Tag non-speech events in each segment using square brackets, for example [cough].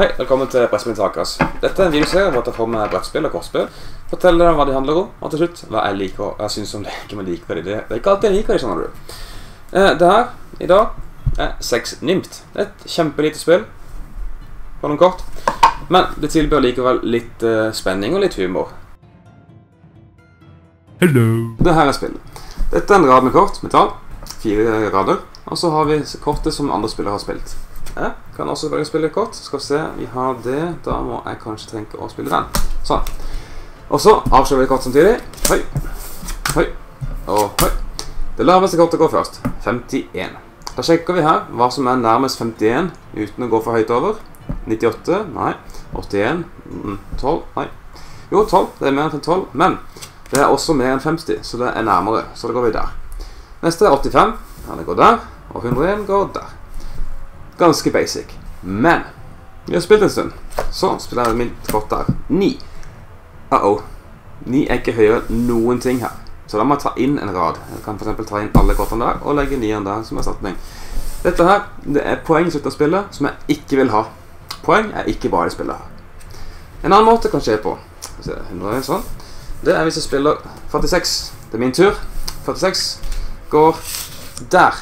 Hei, velkommen til Brettspill Takas. Dette er en videoserie hvor jeg tar for meg brettspill og kortspill. Forteller deg hva de handler om, og til slutt hva jeg liker og jeg syns om det. [laughs] Ikke man liker de. Det er ikke alltid jeg liker de, skjønner du. Eh, det her, i dag, er Sex Nymt. Et kjempelite spill. På noen kort. Men det tilbyr likevel litt eh, spenning og litt humor. Hello. Det her er spillet. Dette er en rad med kort, metall. Fire rader. Og så har vi kortet som andre spillere har spilt. Jeg kan også å spille kort. Skal vi se, vi har det. Da må jeg kanskje tenke å spille den. Sånn. Og så avslører vi kort samtidig. Høy, høy og høy. Det laveste kortet går først. 51. Da sjekker vi her hva som er nærmest 51 uten å gå for høyt over. 98. Nei. 81. Mm, 12. Nei. Jo, 12. Det er mer enn 12. Men det er også mer enn 50, så det er nærmere. Så da går vi der. Neste er 85. Ja, det går der. Og 101 går der. Ganske basic. Men vi har spilt en stund. Så spiller jeg min der. 9. Uh-oh. 9 er ikke høyere noen ting her. Så da må jeg ta inn en rad. Jeg kan f.eks. ta inn alle kortene der og legge 9 der som erstatning. Dette her det er poeng i slutten av spillet som jeg ikke vil ha. Poeng er ikke bra i spillet her. En annen måte kan skje på se, 101 sånn. Det er hvis jeg spiller 46. Det er min tur. 46 går der.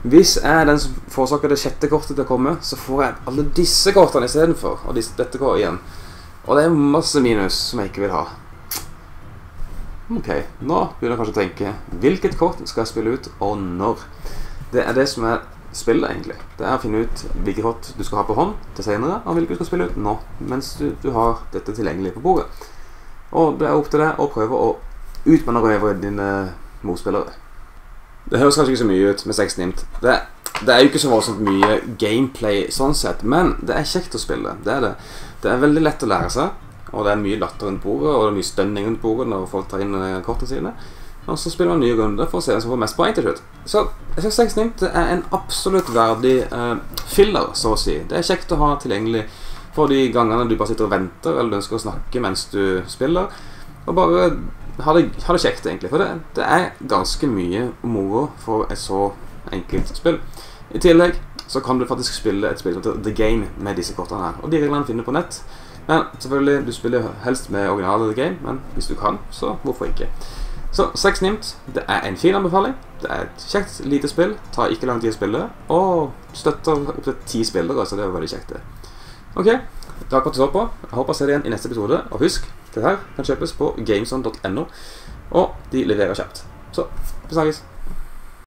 Hvis jeg er den som forårsaker det sjette kortet til å komme, så får jeg alle disse kortene istedenfor. Og disse, dette går igjen. Og det er masse minus som jeg ikke vil ha. Ok, nå begynner jeg kanskje å tenke Hvilket kort skal jeg spille ut, og når? Det er det som er spillet, egentlig. Det er å finne ut hvilket kort du skal ha på hånd til senere, og hvilket du skal spille ut nå, mens du, du har dette tilgjengelig på bordet. Og det er opp til deg å prøve å utmanøvrere dine motspillere. Det høres kanskje ikke så mye ut med seks nimt. Det, det, er jo ikke så voldsomt mye gameplay sånn sett, men det er kjekt å spille. Det er det. Det er veldig lett å lære seg, og det er mye latter rundt bordet, og det er mye stønning rundt bordet når folk tar inn eh, kortene sine. Og så spiller man nye runder for å se hvem som får mest poeng til slutt. Så jeg synes seks nimt er en absolutt verdig uh, filler, så å si. Det er kjekt å ha tilgjengelig for de gangene du bare sitter og venter, eller du ønsker å snakke mens du spiller. Og bare ha det, ha det, kjekt, egentlig. For det, det, er ganske mye moro for et så enkelt spill. I tillegg så kan du faktisk spille et spill som heter The Game med disse kortene her. Og de reglene finner du på nett. Men selvfølgelig, du spiller helst med originale The Game, men hvis du kan, så hvorfor ikke? Så seks Nimt det er en fin anbefaling. Det er et kjekt, lite spill. Tar ikke lang tid å spille. Og støtter opptil ti spillere, så det er veldig kjekt. det. Ok, takk for at du så på. Jeg håper å se deg igjen i neste episode. Og husk, det her kan kjøpes på gameson.no, og de leverer kjapt. Så vi snakkes.